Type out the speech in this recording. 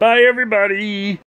Bye, everybody.